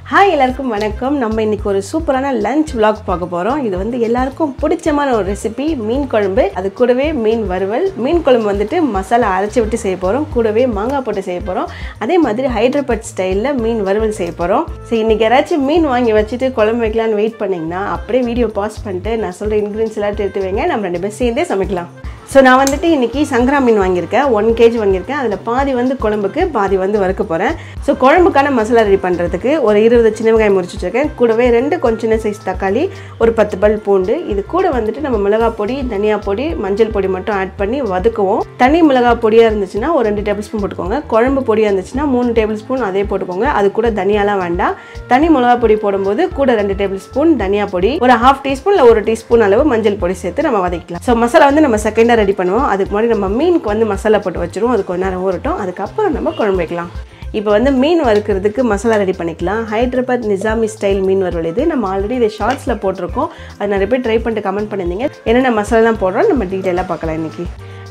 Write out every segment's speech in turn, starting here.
Hi எல்லாருக்கும் வணக்கம். நம்ம இன்னைக்கு ஒரு சூப்பரான லஞ்ச் விலாக் பார்க்க போகிறோம் இது வந்து எல்லாருக்கும் பிடிச்சமான ஒரு ரெசிபி மீன் குழம்பு. அது கூடவே மீன் வறுவல். மீன் குழம்பு வந்துட்டு மசாலா அரைச்சி விட்டு செய்ய போகிறோம் கூடவே மாங்காய் போட்டு செய்ய போகிறோம் அதே மாதிரி ஹைதராபாத் ஸ்டைலில் மீன் வறுவல் செய்ய போகிறோம் ஸோ இன்றைக்கி யாராச்சும் மீன் வாங்கி வச்சுட்டு குழம்பு வைக்கலான்னு வெயிட் பண்ணிங்கன்னா அப்படியே வீடியோ பாஸ் பண்ணிட்டு நான் சொல்கிற இன்க்ரீடியன்ஸ் எல்லாம் எடுத்து வைங்க. நம்ம ரெண்டு பேரும் சேர்ந்தே சமைக்கலாம். ஸோ நான் வந்துட்டு இன்றைக்கி சங்கரா மீன் வாங்கியிருக்கேன். ஒன் கேஜி வாங்கியிருக்கேன். அதில் பாதி வந்து குழம்புக்கு பாதி வந்து வறுக்க போகிறேன் ஸோ குழம்புக்கான மசாலா ரெடி பண்ணுறதுக்கு ஒரு இருபது சின்ன வெங்காயம் முறிச்சு வச்சுருக்கேன். கூடவே ரெண்டு கொஞ்சம் சின்ன சைஸ் தக்காளி ஒரு பத்து பல் பூண்டு. இது கூட வந்துட்டு நம்ம மிளகாய் பொடி தனியா பொடி மஞ்சள் பொடி மட்டும் ஆட் பண்ணி வதக்குவோம். தனி மிளகாய் பொடியாக இருந்துச்சுன்னா ஒரு ரெண்டு டேபிள் ஸ்பூன் போட்டுக்கோங்க. குழம்பு பொடியாக இருந்துச்சுன்னா மூணு டேபிள் ஸ்பூன் அதே போட்டுக்கோங்க. அது கூட தனியாலாம் வேண்டாம். தனி மிளகாய் பொடி போடும்போது கூட ரெண்டு டேபிள் ஸ்பூன் தனியா பொடி. ஒரு ஹாஃப் டீஸ்பூன் இல்லை ஒரு டீஸ்பூன் அளவு மஞ்சள் பொடி சேர்த்து நம்ம வதக்கலாம் ஸோ மசாலா வந்து நம்ம செகண்டாக ரெடி பண்ணுவோம். அதுக்கு முன்னாடி நம்ம மீனுக்கு வந்து மசாலா போட்டு வச்சுருவோம். அது கொஞ்ச நேரம் ஊறட்டும். அதுக்கப்புறம் நம்ம குழம்பு வைக்கலாம். இப்போ வந்து மீன் வறுக்கிறதுக்கு மசாலா ரெடி பண்ணிக்கலாம். ஹைதராபாத் நிசாமி ஸ்டைல் மீன் வறுவல் இது. நம்ம ஆல்ரெடி இதை ஷார்ட்ஸில் போட்டிருக்கோம். அது நிறைய பேர் ட்ரை பண்ணிட்டு கமெண்ட் பண்ணியிருந்தீங்க. என்னென்ன மசாலாலாம் போடுறோம் நம்ம டீட்டெயிலாக பார்க்கலாம் இன்றைக்கி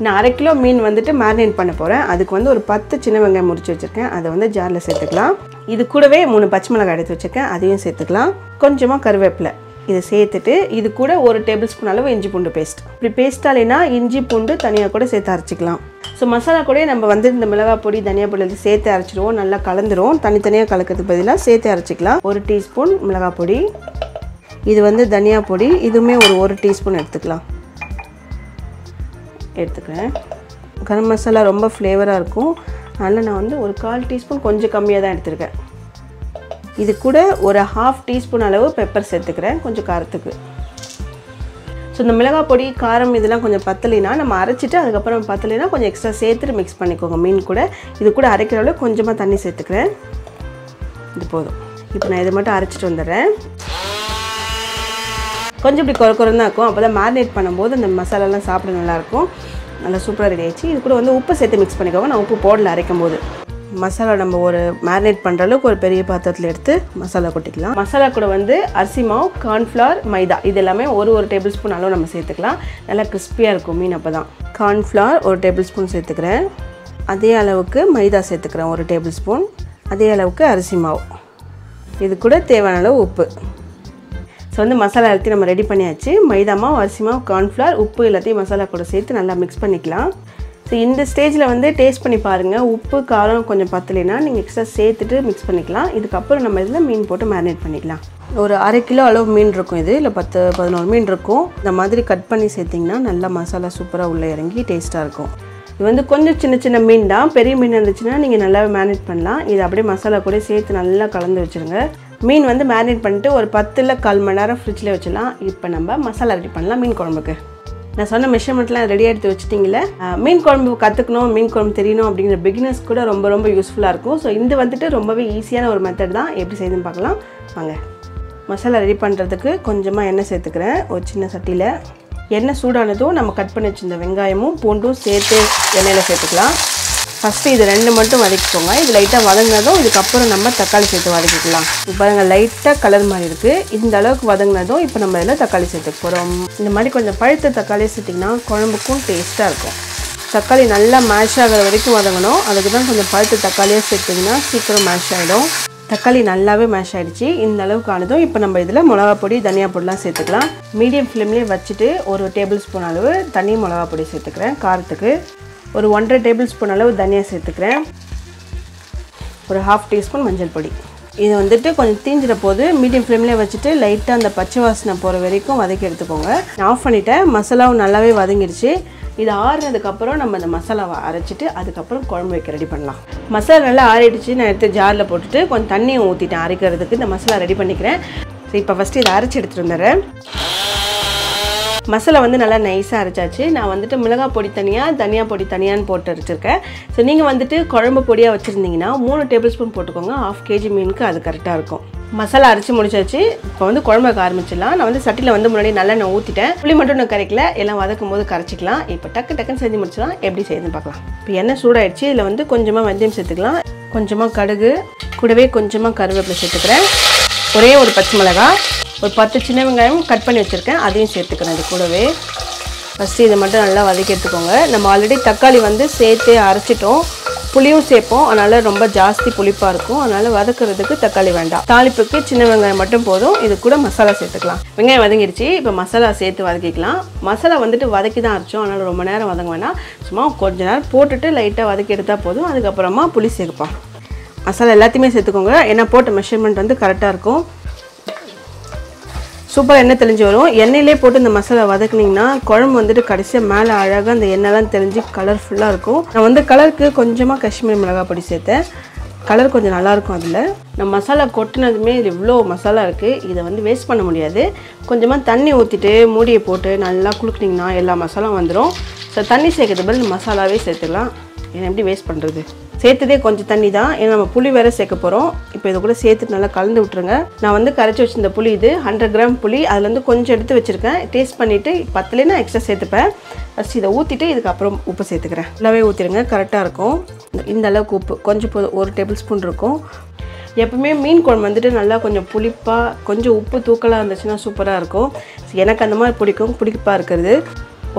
நான் அரை கிலோ மீன் வந்துட்டு மேரினேட் பண்ண போகிறேன் அதுக்கு வந்து ஒரு பத்து சின்ன வெங்காயம் முறிச்சு வச்சுருக்கேன். அதை வந்து ஜாரில் சேர்த்துக்கலாம். இது கூடவே மூணு பச்சை மிளகாய் எடுத்து வச்சுருக்கேன். அதையும் சேர்த்துக்கலாம். கொஞ்சமாக கருவேப்பிலை. இதை சேர்த்துட்டு இது கூட ஒரு டேபிள் ஸ்பூன் அளவு இஞ்சி பூண்டு பேஸ்ட் இப்படி பேஸ்டாலேனா இஞ்சி பூண்டு தனியாக கூட சேர்த்து அரைச்சிக்கலாம். ஸோ மசாலா கூட நம்ம வந்து இந்த மிளகாய் பொடி தனியா பொடி சேர்த்து அரைச்சிடுவோம். நல்லா கலந்துரும். தனித்தனியாக கலக்கிறதுக்கு பதிலாக சேர்த்து அரைச்சிக்கலாம். ஒரு டீஸ்பூன் மிளகாய் பொடி. இது வந்து தனியா பொடி. இதுவுமே ஒரு ஒரு டீஸ்பூன் எடுத்துக்கலாம். எடுத்துக்கிறேன். கரம் மசாலா ரொம்ப ஃப்ளேவராக இருக்கும். அதனால் நான் வந்து ஒரு கால் டீஸ்பூன் கொஞ்சம் கம்மியாக தான் எடுத்திருக்கேன். இது கூட ஒரு ஹாஃப் டீஸ்பூன் அளவு பெப்பர் சேர்த்துக்கிறேன் கொஞ்சம் காரத்துக்கு. ஸோ இந்த மிளகாய் பொடி காரம் இதெல்லாம் கொஞ்சம் பத்தலைனா நம்ம அரைச்சிட்டு அதுக்கப்புறம் பத்தலைனா கொஞ்சம் எக்ஸ்ட்ரா சேர்த்துட்டு மிக்ஸ் பண்ணிக்கோங்க. மீன் கூட இது கூட அரைக்கிற அளவு கொஞ்சமாக தண்ணி சேர்த்துக்கிறேன். இது போதும். இப்போ நான் இதை மட்டும் அரைச்சிட்டு வந்துடுறேன். கொஞ்சம் இப்படி குறை குறைந்தான் இருக்கும். அப்போ தான் மேரினேட் பண்ணும்போது அந்த மசாலாலாம் சாப்பிட நல்லாயிருக்கும் நல்லா சூப்பராக ரெடி ஆயிடுச்சு. இது கூட வந்து உப்பு சேர்த்து மிக்ஸ் பண்ணிக்கோங்க. நான் உப்பு போடல அரைக்கும் போது மசாலா நம்ம ஒரு மேரினேட் பண்ணுற அளவுக்கு ஒரு பெரிய பாத்திரத்தில் எடுத்து மசாலா கொட்டிக்கலாம். மசாலா கூட வந்து அரிசி மாவு கார்ன்ஃப்ளவர் மைதா. இது எல்லாமே ஒரு ஒரு டேபிள் ஸ்பூன் அளவு நம்ம சேர்த்துக்கலாம். நல்லா கிறிஸ்பியாக இருக்கும் மீன் அப்போ தான் கார்ன்ஃப்ளவர் ஒரு டேபிள் ஸ்பூன் சேர்த்துக்கிறேன். அதே அளவுக்கு மைதா சேர்த்துக்கிறேன் ஒரு டேபிள் ஸ்பூன் அதே அளவுக்கு அரிசி மாவு. இது கூட தேவையான அளவு உப்பு. ஸோ வந்து மசாலா எல்லாத்தையும் நம்ம ரெடி பண்ணியாச்சு. மைதா மாவு அரிசி மாவு கார்ன்ஃப்ளவர் உப்பு எல்லாத்தையும் மசாலா கூட சேர்த்து நல்லா மிக்ஸ் பண்ணிக்கலாம். ஸோ இந்த ஸ்டேஜில் வந்து டேஸ்ட் பண்ணி பாருங்கள் உப்பு காரம் கொஞ்சம் பத்தலைன்னா நீங்கள் எக்ஸ்ட்ரா சேர்த்துட்டு மிக்ஸ் பண்ணிக்கலாம். இதுக்கப்புறம் நம்ம இதில் மீன் போட்டு மேரினேட் பண்ணிக்கலாம். ஒரு அரை கிலோ அளவு மீன் இருக்கும் இது. இல்லை பத்து பதினோரு மீன் இருக்கும். இந்த மாதிரி கட் பண்ணி சேர்த்திங்கன்னா நல்லா மசாலா சூப்பராக உள்ளே இறங்கி டேஸ்ட்டாக இருக்கும். இது வந்து கொஞ்சம் சின்ன சின்ன மீன் தான். பெரிய மீன் இருந்துச்சுன்னா நீங்கள் நல்லாவே மேனேஜ் பண்ணலாம். இது அப்படியே மசாலா கூட சேர்த்து நல்லா கலந்து வச்சுருங்க. மீன் வந்து மேரினேட் பண்ணிட்டு ஒரு பத்தில் கால் மணி நேரம் ஃப்ரிட்ஜில் வச்சிடலாம். இப்போ நம்ம மசாலா ரெடி பண்ணலாம் மீன் குழம்புக்கு. நான் சொன்ன மெஷர்மெண்ட்லாம் ரெடி எடுத்து வச்சுட்டிங்களே மீன் குழம்பு கற்றுக்கணும் மீன் குழம்பு தெரியணும் அப்படிங்கிற பிகினர்ஸ் கூட ரொம்ப ரொம்ப யூஸ்ஃபுல்லாக இருக்கும். ஸோ இது வந்துட்டு ரொம்பவே ஈஸியான ஒரு மெத்தட் தான். எப்படி செய்யுதுன்னு பார்க்கலாம். வாங்க. மசாலா ரெடி பண்ணுறதுக்கு கொஞ்சமாக எண்ணெய் சேர்த்துக்கிறேன். ஒரு சின்ன சட்டியில். எண்ணெய் சூடானதும் நம்ம கட் பண்ணி வச்சிருந்த வெங்காயமும் பூண்டும் சேர்த்து எண்ணெயில் சேர்த்துக்கலாம். ஃபஸ்ட்டு இது ரெண்டு மட்டும் வதக்கிக்கோங்க. இது லைட்டாக வதங்கினதும் இதுக்கப்புறம் நம்ம தக்காளி சேர்த்து வதக்கிக்கலாம். இப்போ பாருங்கள் லைட்டாக கலர் மாதிரி இருக்குது இந்த அளவுக்கு வதங்கினதும் இப்போ நம்ம இதில் தக்காளி சேர்த்துக்க போகிறோம் இந்த மாதிரி கொஞ்சம் பழுத்த தக்காளி சேர்த்திங்கன்னா குழம்புக்கும் டேஸ்ட்டாக இருக்கும். தக்காளி நல்லா மேஷ் ஆகிற வரைக்கும் வதங்கணும். அதுக்கு தான் கொஞ்சம் பழுத்த தக்காளியாக சேர்த்திங்கன்னா சீக்கிரம் மேஷ் ஆகிடும் தக்காளி நல்லாவே மேஷ் ஆகிடுச்சு இந்த அளவுக்கு ஆனதும் இப்போ நம்ம இதில் மிளகா பொடி தனியா பொடிலாம் சேர்த்துக்கலாம். மீடியம் ஃப்ளேம்லேயே வச்சுட்டு ஒரு டேபிள் ஸ்பூன் அளவு தனி மிளகா பொடி சேர்த்துக்கிறேன் காரத்துக்கு. ஒரு ஒன்றரை டேபிள் ஸ்பூன் அளவு தனியாக சேர்த்துக்கிறேன். ஒரு ஹாஃப் டீஸ்பூன் மஞ்சள் பொடி. இது வந்துட்டு கொஞ்சம் தீஞ்சிட போது மீடியம் ஃப்ளேம்லேயே வச்சுட்டு லைட்டாக அந்த பச்சை வாசனை போகிற வரைக்கும் வதக்கி எடுத்துக்கோங்க. நான் ஆஃப் பண்ணிட்டேன். மசாலாவும் நல்லாவே வதங்கிடுச்சு. இது ஆறுனதுக்கப்புறம் நம்ம இந்த மசாலாவை அரைச்சிட்டு அதுக்கப்புறம் குழம்பு வைக்க ரெடி பண்ணலாம். மசாலா நல்லா ஆறிடுச்சு. நான் எடுத்து ஜாரில் போட்டுட்டு கொஞ்சம் தண்ணியை ஊற்றிட்டேன் அரைக்கிறதுக்கு இந்த மசாலா ரெடி பண்ணிக்கிறேன். இப்போ ஃபஸ்ட்டு இதை அரைச்சி எடுத்துகிட்டு வந்துடுறேன். மசாலா வந்து நல்லா நைஸாக அரைச்சாச்சு. நான் வந்துட்டு மிளகாய் பொடி தனியாக தனியா பொடி தனியான்னு போட்டு அரைச்சிருக்கேன். ஸோ நீங்கள் வந்துட்டு குழம்பு பொடியாக வச்சுருந்தீங்கன்னா மூணு டேபிள் ஸ்பூன் போட்டுக்கோங்க. ஆஃப் கேஜி மீனுக்கு அது கரெக்டாக இருக்கும். மசாலா அரைச்சி முடிச்சாச்சு. இப்போ வந்து குழம்புக்கு ஆரம்பிச்சிடலாம். நான் வந்து சட்டியில் வந்து முன்னாடி நல்லா நான் ஊற்றிட்டேன் புளி மட்டும் நான் கரைக்கல. எல்லாம் வதக்கும் போது கரைச்சிக்கலாம். இப்போ டக்கு டக்குன்னு செஞ்சு முடிச்சிடலாம். எப்படி செய்யுதுன்னு பார்க்கலாம். இப்போ எண்ணெய் சூடாயிடுச்சு. இதில் வந்து கொஞ்சமாக வெந்தயம் சேர்த்துக்கலாம். கொஞ்சமாக கடுகு கூடவே கொஞ்சமாக கருவேப்பிலை சேர்த்துக்கிறேன். ஒரே ஒரு பச்சை மிளகாய் ஒரு பத்து சின்ன வெங்காயம் கட் பண்ணி வச்சுருக்கேன். அதையும் சேர்த்துக்கிறேன் இது கூடவே. ஃபஸ்ட்டு இதை மட்டும் நல்லா வதக்கி எடுத்துக்கோங்க. நம்ம ஆல்ரெடி தக்காளி வந்து சேர்த்து அரைச்சிட்டோம். புளியும் சேர்ப்போம். அதனால் ரொம்ப ஜாஸ்தி புளிப்பாக இருக்கும். அதனால் வதக்குறதுக்கு தக்காளி வேண்டாம். தாளிப்புக்கு சின்ன வெங்காயம் மட்டும் போதும். இது கூட மசாலா சேர்த்துக்கலாம். வெங்காயம் வதங்கிடுச்சு இப்போ மசாலா சேர்த்து வதக்கிக்கலாம். மசாலா வந்துட்டு வதக்கி தான் அரைச்சோம். அதனால் ரொம்ப நேரம் வதங்க வேணாம். சும்மா கொஞ்ச நேரம் போட்டுட்டு லைட்டாக வதக்கி எடுத்தால் போதும். அதுக்கப்புறமா புளி சேர்ப்போம். மசாலா எல்லாத்தையுமே சேர்த்துக்கோங்க. ஏன்னா போட்ட மெஷர்மெண்ட் வந்து கரெக்டாக இருக்கும். சூப்பராக எண்ணெய் தெளிஞ்சு வரும். எண்ணெயிலே போட்டு இந்த மசாலா வதக்குனீங்கன்னா குழம்பு வந்துட்டு கடைசியாக மேலே அழகாக அந்த எண்ணெய்லாம் தெரிஞ்சு கலர்ஃபுல்லாக இருக்கும். நான் வந்து கலருக்கு கொஞ்சமாக காஷ்மீர் மிளகாய் பொடி சேர்த்தேன். கலர் கொஞ்சம் நல்லாயிருக்கும் அதில். நம்ம மசாலா கொட்டினதுமே இது இவ்வளோ மசாலா இருக்குது இதை வந்து வேஸ்ட் பண்ண முடியாது. கொஞ்சமாக தண்ணி ஊற்றிட்டு மூடியை போட்டு நல்லா குளுக்குனிங்கன்னா எல்லா மசாலாவும் வந்துடும் ஸோ தண்ணி சேர்க்கறது பதில் மசாலாவே சேர்த்துக்கலாம் என்ன எப்படி வேஸ்ட் பண்ணுறது சேர்த்ததே கொஞ்சம் தண்ணி தான். ஏன்னா நம்ம புளி வேறு சேர்க்க போகிறோம் இப்போ இதை கூட சேர்த்துட்டு நல்லா கலந்து விட்டுருங்க. நான் வந்து கரைச்சி வச்சிருந்த புளி இது ஹண்ட்ரட் கிராம் புளி அதுலேருந்து கொஞ்சம் எடுத்து வச்சுருக்கேன். டேஸ்ட் பண்ணிவிட்டு பத்துலேயே எக்ஸ்ட்ரா சேர்த்துப்பேன். ஃபஸ்ட் இதை ஊற்றிட்டு இதுக்கப்புறம் உப்பு சேர்த்துக்கிறேன். நல்லாவே ஊற்றிடுங்க கரெக்டாக இருக்கும். இந்த- இந்த அளவுக்கு உப்பு. கொஞ்சம் ஒரு டேபிள் ஸ்பூன் இருக்கும். எப்பவுமே மீன் குழம்பு வந்துட்டு நல்லா கொஞ்சம் புளிப்பாக கொஞ்சம் உப்பு தூக்கலாக இருந்துச்சுன்னா சூப்பராக இருக்கும். எனக்கு அந்த மாதிரி பிடிக்கும் பிடிப்பாக இருக்கிறது.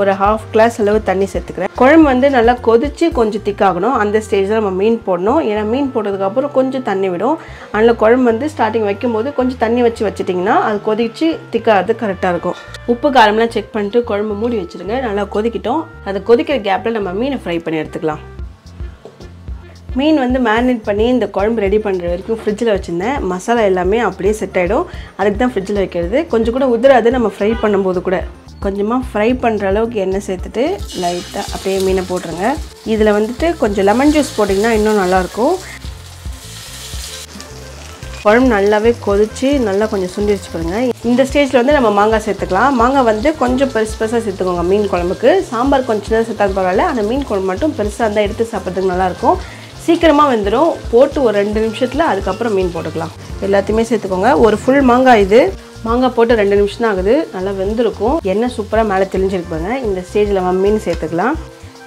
ஒரு ஹாஃப் கிளாஸ் அளவு தண்ணி சேர்த்துக்கிறேன். குழம்பு வந்து நல்லா கொதித்து கொஞ்சம் திக்காகணும் அந்த ஸ்டேஜில் நம்ம மீன் போடணும். ஏன்னா மீன் போட்டதுக்கப்புறம் கொஞ்சம் தண்ணி விடும். அதனால் குழம்பு வந்து ஸ்டார்டிங் வைக்கும்போது கொஞ்சம் தண்ணி வச்சு வச்சுட்டிங்கன்னா அது கொதிச்சு திக்காகிறது கரெக்டாக இருக்கும். உப்பு காரம்லாம் செக் பண்ணிட்டு குழம்பு மூடி வச்சுருங்க. நல்லா கொதிக்கிட்டோம். அது கொதிக்கிற கேப்பில் நம்ம மீனை ஃப்ரை பண்ணி எடுத்துக்கலாம். மீன் வந்து மேரினேட் பண்ணி இந்த குழம்பு ரெடி பண்ணுற வரைக்கும் ஃப்ரிட்ஜில் வச்சுருந்தேன். மசாலா எல்லாமே அப்படியே செட் ஆகிடும் அதுக்கு தான் ஃப்ரிட்ஜில் வைக்கிறது. கொஞ்சம் கூட உதிராது. நம்ம ஃப்ரை பண்ணும்போது கூட. கொஞ்சமாக ஃப்ரை பண்ணுற அளவுக்கு எண்ணெய் சேர்த்துட்டு லைட்டாக அப்படியே மீனை போட்டுருங்க. இதில் வந்துட்டு கொஞ்சம் லெமன் ஜூஸ் போட்டிங்கன்னா இன்னும் நல்லாயிருக்கும். குழம்பு நல்லாவே கொதிச்சு நல்லா கொஞ்சம் சுண்டி வச்சு இந்த ஸ்டேஜில் வந்து நம்ம மாங்காய் சேர்த்துக்கலாம். மாங்காய் வந்து கொஞ்சம் பெருசு பெருசாக சேர்த்துக்கோங்க மீன் குழம்புக்கு. சாம்பார் கொஞ்சம் சின்னதாக சேர்த்தாலும் பரவாயில்ல. அந்த மீன் குழம்பு மட்டும் பெருசாக இருந்தால் எடுத்து சாப்பிட்றதுக்கு நல்லாயிருக்கும். சீக்கிரமாக வந்துடும் போட்டு ஒரு ரெண்டு நிமிஷத்தில் அதுக்கப்புறம் மீன் போட்டுக்கலாம். எல்லாத்தையுமே சேர்த்துக்கோங்க. ஒரு ஃபுல் மாங்காய் இது. மாங்காய் போட்டு ரெண்டு நிமிஷம் தான் ஆகுது. நல்லா வெந்திருக்கும். எண்ணெய் சூப்பராக மேலே தெளிஞ்சிருப்பாங்க இந்த ஸ்டேஜில் நம்ம மீன் சேர்த்துக்கலாம்.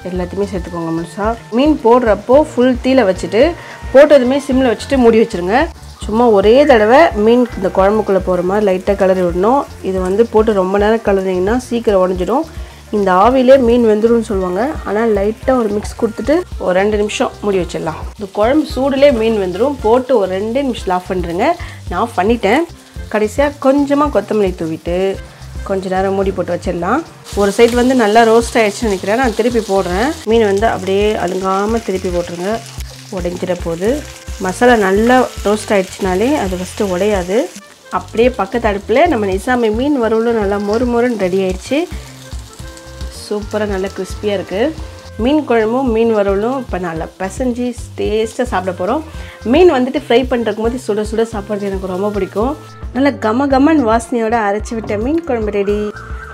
எல்லாத்தையுமே சேர்த்துக்கோங்க முழுசா. மீன் போடுறப்போ ஃபுல் தீல வச்சுட்டு போட்டதுமே சிம்மில் வச்சுட்டு மூடி வச்சுருங்க. சும்மா ஒரே தடவை மீன் இந்த குழம்புக்குள்ளே போகிற மாதிரி லைட்டாக கலரி விடணும். இது வந்து போட்டு ரொம்ப நேரம் கலரிங்கன்னா சீக்கிரம் உடஞ்சிடும். இந்த ஆவிலே மீன் வெந்துடும் சொல்லுவாங்க. ஆனால் லைட்டாக ஒரு மிக்ஸ் கொடுத்துட்டு ஒரு ரெண்டு நிமிஷம் மூடி வச்சிடலாம். இந்த குழம்பு சூடுலே மீன் வெந்துடும் போட்டு ஒரு ரெண்டு நிமிஷம் ஆஃப் பண்ணுறேங்க நான் ஆஃப் பண்ணிட்டேன். கடைசியாக கொஞ்சமாக கொத்தமல்லி தூவிட்டு கொஞ்ச நேரம் மூடி போட்டு வச்சிடலாம். ஒரு சைடு வந்து நல்லா ரோஸ்ட் ஆகிடுச்சுன்னு நினைக்கிறேன். நான் திருப்பி போடுறேன். மீன் வந்து அப்படியே அழுங்காமல் திருப்பி போட்டுருங்க. உடைஞ்சிட போகுது. மசாலா நல்லா ரோஸ்ட் ஆகிடுச்சினாலே அது ஃபஸ்ட்டு உடையாது. அப்படியே பக்கத்து அடுப்பில் நம்ம நிசாமி மீன் வறுவலும் நல்லா மொறு மொறுன்னு ரெடி ஆயிடுச்சு. சூப்பராக நல்லா கிறிஸ்பியாக இருக்குது மீன் குழம்பும் மீன் வறுவலும் இப்போ நல்லா பிசைஞ்சு டேஸ்ட்டாக சாப்பிட போகிறோம் மீன் வந்துட்டு ஃப்ரை பண்ணுறக்கும் போது சுட சுட சாப்பிட்றது எனக்கு ரொம்ப பிடிக்கும். நல்லா கம கமன் வாசனையோட அரைச்சி விட்ட மீன் குழம்பு ரெடி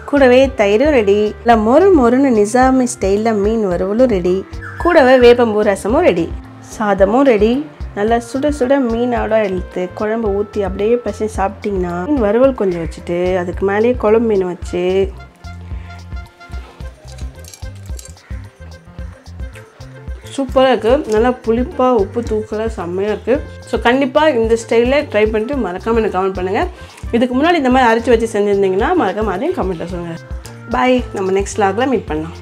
கூடவே தயிரும் ரெடி இல்லை மொறு மொறுன்னு நிசாமி ஸ்டைலில் மீன் வறுவலும் ரெடி கூடவே வேப்பம்பூ ரசமும் ரெடி சாதமும் ரெடி நல்லா சுட சுட மீனோட எடுத்து குழம்பு ஊற்றி அப்படியே பசி சாப்பிட்டிங்கன்னா மீன் வறுவல் கொஞ்சம் வச்சுட்டு அதுக்கு மேலேயே குழம்பு மீன் வச்சு சூப்பராக இருக்குது நல்லா புளிப்பாக உப்பு தூக்கலாக செம்மையாக இருக்குது ஸோ கண்டிப்பாக இந்த ஸ்டைலில் ட்ரை பண்ணிட்டு மறக்காமல் எனக்கு கமெண்ட் பண்ணுங்கள் இதுக்கு முன்னாடி இந்த மாதிரி அரைச்சி வச்சு செஞ்சுருந்தீங்கன்னா மறக்காம அதையும் கமெண்ட்டில் சொல்லுங்கள் பாய் நம்ம நெக்ஸ்ட் லாகில் மீட் பண்ணலாம்.